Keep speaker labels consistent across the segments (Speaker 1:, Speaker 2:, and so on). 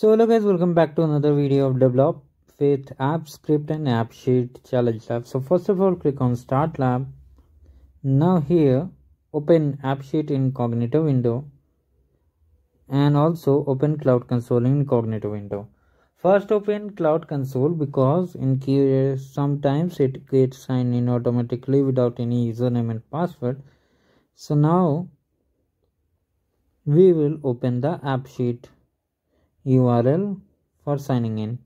Speaker 1: So hello guys welcome back to another video of develop with app script and AppSheet challenge lab. So first of all click on start lab. Now here open AppSheet incognito window and also open cloud console in incognito window. First open cloud console because in case sometimes it gets signed in automatically without any username and password. So now we will open the AppSheet URL for signing in.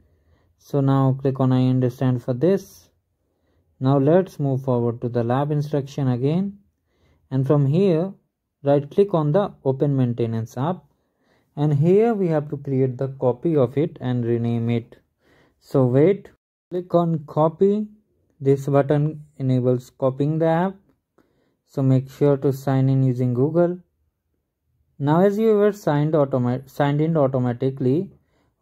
Speaker 1: So now click on I understand for this. Now let's move forward to the lab instruction again. And from here, right click on the open maintenance app. And here we have to create the copy of it and rename it. So wait, click on copy. This button enables copying the app. So make sure to sign in using Google now as you were signed, signed in automatically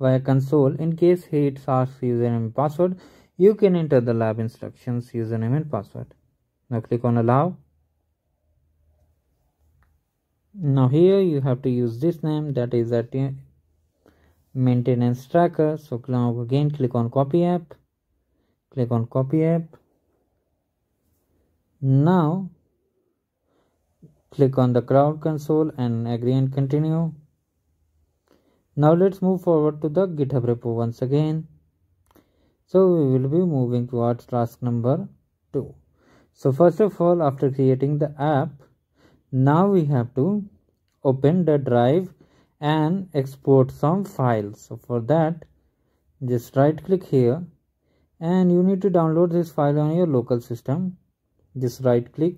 Speaker 1: via console, in case it asks username and password, you can enter the lab instructions username and password. Now click on allow. Now here you have to use this name that is at maintenance tracker. So now again click on copy app. Click on copy app. Now Click on the cloud console and agree and continue. Now let's move forward to the GitHub repo once again. So we will be moving towards task number 2. So first of all after creating the app, now we have to open the drive and export some files. So for that just right click here and you need to download this file on your local system. Just right click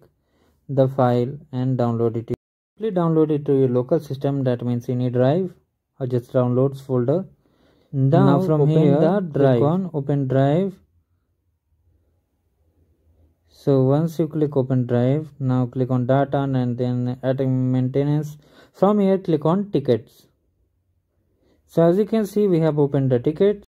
Speaker 1: the file and download it. Simply download it to your local system that means any drive or just downloads folder. Now, now from here the drive. click on open drive. So once you click open drive, now click on data and then add maintenance. From here click on tickets. So as you can see we have opened the ticket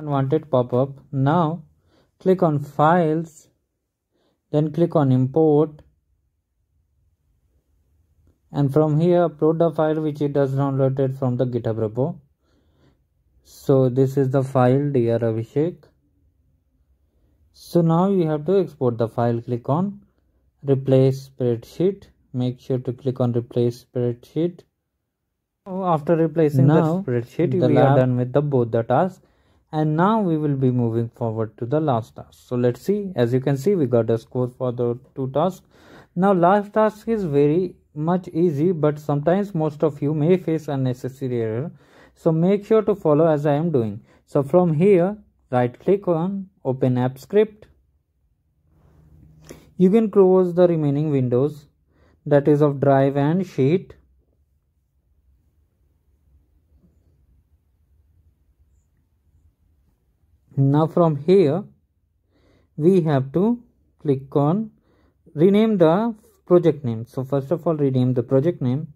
Speaker 1: unwanted pop-up. Now click on files then click on import. And from here upload the file which it has downloaded from the github repo. So this is the file dear abhishek. So now you have to export the file. Click on replace spreadsheet. Make sure to click on replace spreadsheet. Oh, after replacing now, the spreadsheet the we are done with the both the tasks and now we will be moving forward to the last task. So let's see. As you can see we got a score for the two tasks. Now last task is very much easy but sometimes most of you may face unnecessary error. So make sure to follow as i am doing. So from here right click on open app script. You can close the remaining windows that is of drive and sheet now from here we have to click on rename the project name. So first of all rename the project name.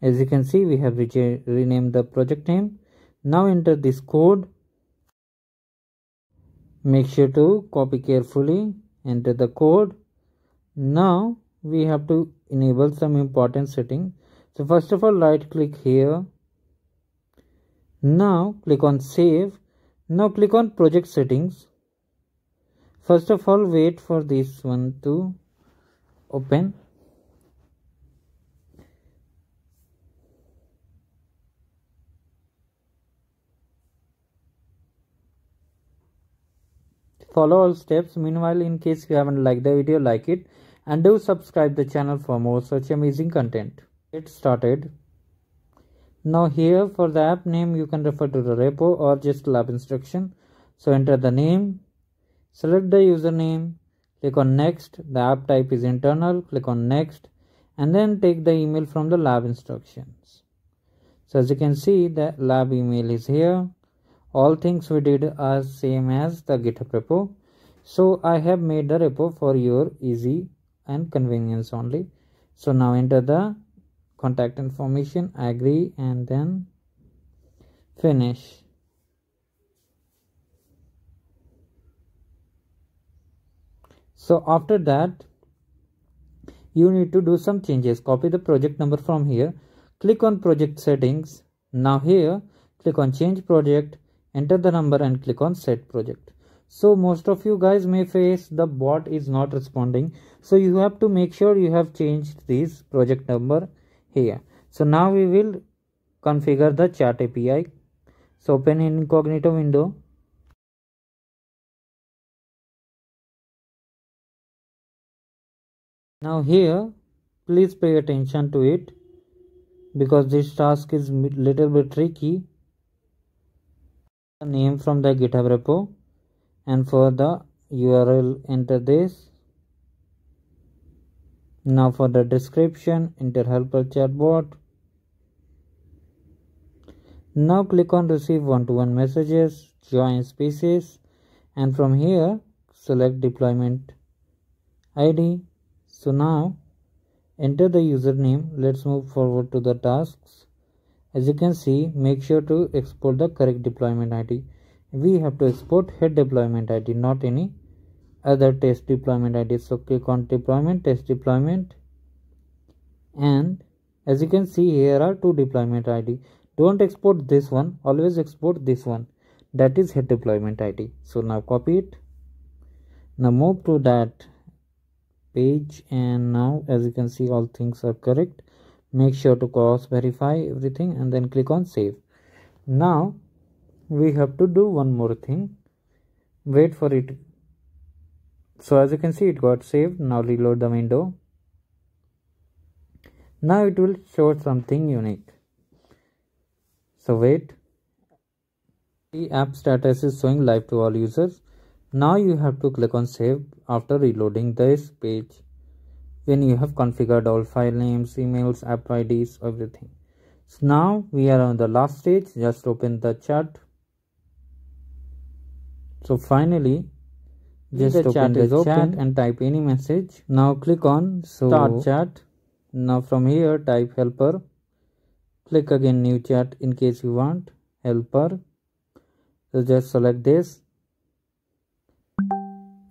Speaker 1: As you can see we have renamed the project name. Now enter this code. Make sure to copy carefully enter the code. Now we have to enable some important setting. So first of all right click here. Now click on save now click on project settings. First of all wait for this one to open. Follow all steps. Meanwhile in case you haven't liked the video like it. And do subscribe the channel for more such amazing content. Get started now here for the app name you can refer to the repo or just lab instruction. So enter the name select the username click on next the app type is internal click on next and then take the email from the lab instructions. So as you can see the lab email is here. All things we did are same as the github repo. So i have made the repo for your easy and convenience only. So now enter the contact information agree and then finish. So after that you need to do some changes. Copy the project number from here. Click on project settings. Now here click on change project. Enter the number and click on set project. So most of you guys may face the bot is not responding. So you have to make sure you have changed this project number here. So now we will configure the chat api so open incognito window. Now here please pay attention to it because this task is little bit tricky. Name from the github repo and for the url enter this now for the description enter helper chatbot. Now click on receive one-to-one -one messages join spaces and from here select deployment id so now enter the username. Let's move forward to the tasks. As you can see make sure to export the correct deployment id we have to export head deployment id not any other test deployment id so click on deployment test deployment. And as you can see here are two deployment id don't export this one always export this one. That is head deployment id so now copy it. Now move to that page and now as you can see all things are correct. Make sure to cross verify everything and then click on save. Now we have to do one more thing. Wait for it so as you can see it got saved now reload the window now it will show something unique so wait the app status is showing live to all users now you have to click on save after reloading this page when you have configured all file names, emails, app IDs, everything. So now we are on the last stage. Just open the chat. So finally, just the open chat the chat and type any message. Now click on so, start chat. Now from here type helper. Click again new chat in case you want. Helper. So just select this.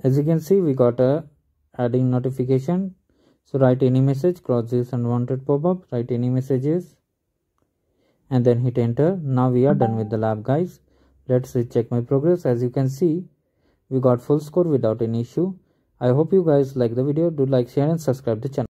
Speaker 1: As you can see we got a adding notification. So write any message cross this unwanted pop-up. Write any messages. And then hit enter. Now we are done with the lab guys. Let's check my progress. As you can see we got full score without any issue. I hope you guys like the video. Do like share and subscribe the channel